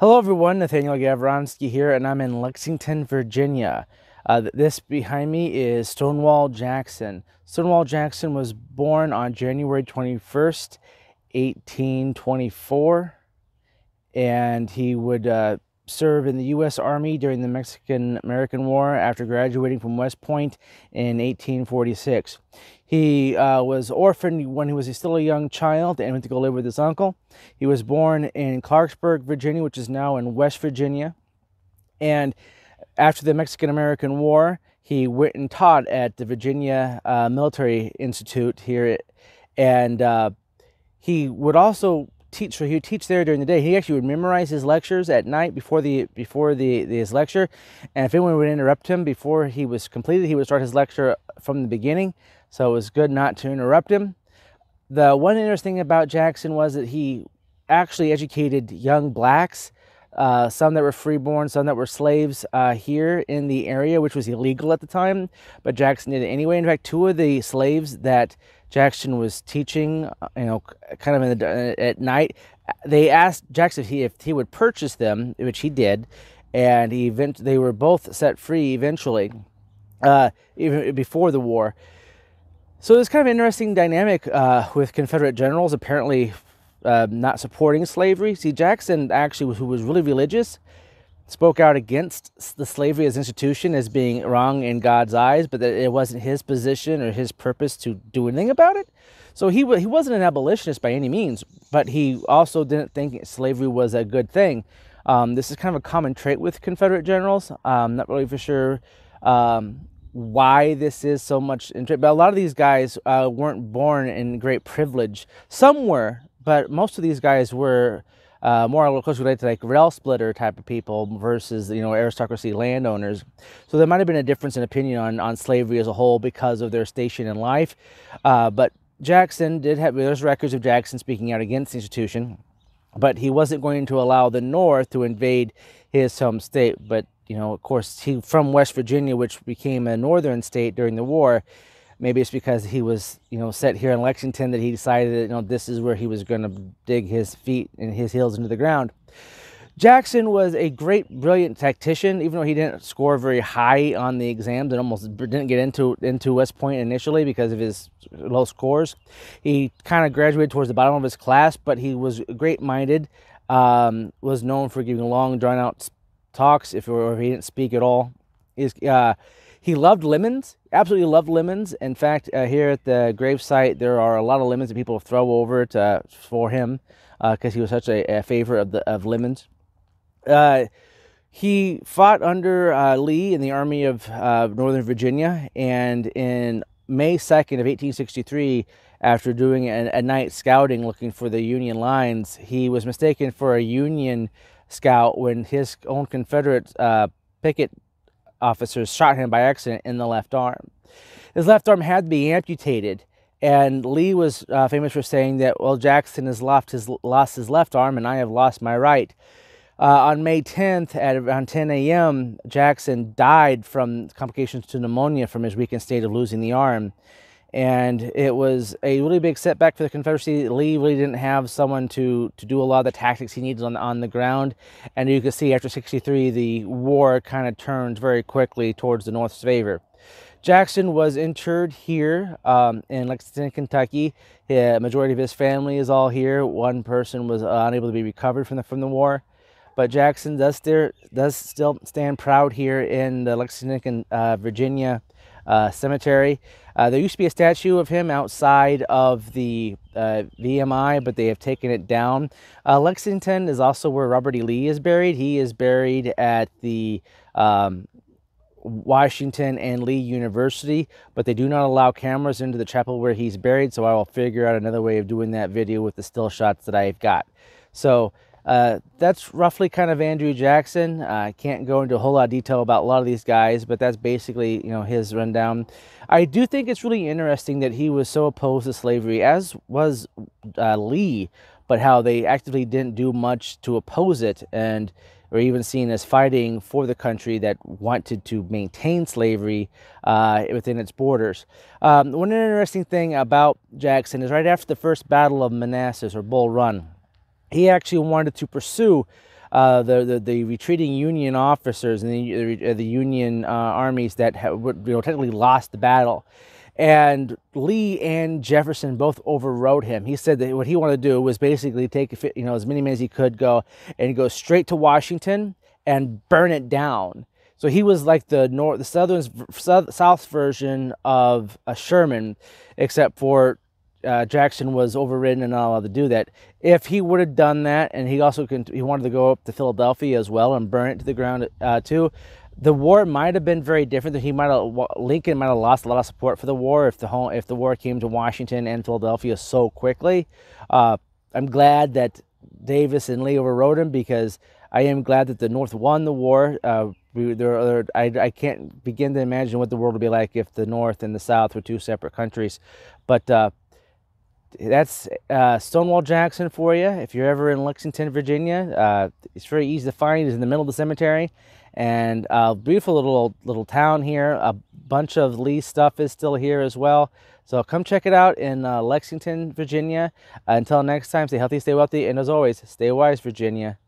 Hello, everyone. Nathaniel Gavronsky here, and I'm in Lexington, Virginia. Uh, this behind me is Stonewall Jackson. Stonewall Jackson was born on January 21st, 1824, and he would uh, serve in the U.S. Army during the Mexican American War after graduating from West Point in 1846. He uh, was orphaned when he was still a young child and went to go live with his uncle. He was born in Clarksburg, Virginia, which is now in West Virginia. And after the Mexican American War, he went and taught at the Virginia uh, Military Institute here. And uh, he would also teach so he would teach there during the day. He actually would memorize his lectures at night before the before the, the, his lecture. And if anyone would interrupt him before he was completed he would start his lecture from the beginning. So it was good not to interrupt him. The one interesting thing about jackson was that he actually educated young blacks uh, some that were freeborn, some that were slaves uh, here in the area, which was illegal at the time, but Jackson did it anyway. In fact, two of the slaves that Jackson was teaching, uh, you know, kind of in the, uh, at night. They asked Jackson if he, if he would purchase them, which he did, and he event, they were both set free eventually, uh, even before the war. So it's kind of an interesting dynamic uh, with Confederate generals apparently uh, not supporting slavery. See, Jackson actually, who was really religious, spoke out against the slavery as institution as being wrong in God's eyes, but that it wasn't his position or his purpose to do anything about it. So he he wasn't an abolitionist by any means, but he also didn't think slavery was a good thing. Um, this is kind of a common trait with Confederate generals. I'm not really for sure um, why this is so much, but a lot of these guys uh, weren't born in great privilege. Some were, but most of these guys were uh, more closely related to like rail splitter type of people versus you know aristocracy landowners. So there might have been a difference in opinion on, on slavery as a whole because of their station in life. Uh, but Jackson did have there's records of Jackson speaking out against the institution, but he wasn't going to allow the North to invade his home state. But you know, of course, he from West Virginia, which became a northern state during the war maybe it's because he was you know set here in lexington that he decided that you know this is where he was going to dig his feet and his heels into the ground. Jackson was a great brilliant tactician even though he didn't score very high on the exams and almost didn't get into into west point initially because of his low scores. He kind of graduated towards the bottom of his class but he was great minded um, was known for giving long drawn out talks if, or if he didn't speak at all. Is uh, he loved lemons, absolutely loved lemons. In fact, uh, here at the gravesite, there are a lot of lemons that people throw over to, for him because uh, he was such a, a, favorite of, the, of lemons. Uh, he fought under uh, Lee in the Army of uh, Northern Virginia, and in May 2nd of 1863, after doing a, a night scouting looking for the Union lines, he was mistaken for a Union scout when his own Confederate uh, picket officers shot him by accident in the left arm. His left arm had to be amputated, and Lee was uh, famous for saying that, well, Jackson has lost his, lost his left arm and I have lost my right. Uh, on May 10th at around 10 a.m., Jackson died from complications to pneumonia from his weakened state of losing the arm and it was a really big setback for the Confederacy. Lee really didn't have someone to, to do a lot of the tactics he needed on, on the ground. And you can see after 63, the war kind of turned very quickly towards the North's favor. Jackson was interred here um, in Lexington, Kentucky. The majority of his family is all here. One person was unable to be recovered from the, from the war. But Jackson does, still does still stand proud here in the Lexington, uh, Virginia uh, cemetery. Uh, there used to be a statue of him outside of the uh, VMI, but they have taken it down. Uh, Lexington is also where Robert E. Lee is buried. He is buried at the um, Washington and Lee University, but they do not allow cameras into the chapel where he's buried, so I will figure out another way of doing that video with the still shots that I've got. So uh, that's roughly kind of Andrew Jackson. Uh, I can't go into a whole lot of detail about a lot of these guys, but that's basically you know his rundown. I do think it's really interesting that he was so opposed to slavery, as was uh, Lee, but how they actively didn't do much to oppose it, and or even seen as fighting for the country that wanted to maintain slavery uh, within its borders. Um, one interesting thing about Jackson is right after the first Battle of Manassas or Bull Run he actually wanted to pursue uh, the, the, the retreating Union officers and the uh, the Union uh, armies that have, you know technically lost the battle. And Lee and Jefferson both overrode him. He said that what he wanted to do was basically take you know as many men as he could go and go straight to Washington and burn it down. So he was like the north, the southern, south version of a Sherman, except for uh, Jackson was overridden and not allowed to do that. If he would have done that, and he also he wanted to go up to Philadelphia as well and burn it to the ground uh, too. The war might have been very different. That he might have Lincoln might have lost a lot of support for the war if the if the war came to Washington and Philadelphia so quickly. Uh, I'm glad that Davis and Lee overrode him because I am glad that the North won the war. Uh, we, there, I, I can't begin to imagine what the world would be like if the North and the South were two separate countries. But uh, that's uh, Stonewall Jackson for you. If you're ever in Lexington, Virginia, uh, it's very easy to find. It's in the middle of the cemetery, and uh, beautiful little little town here. A bunch of Lee stuff is still here as well. So come check it out in uh, Lexington, Virginia. until next time, stay healthy, stay wealthy, and as always, stay wise, Virginia.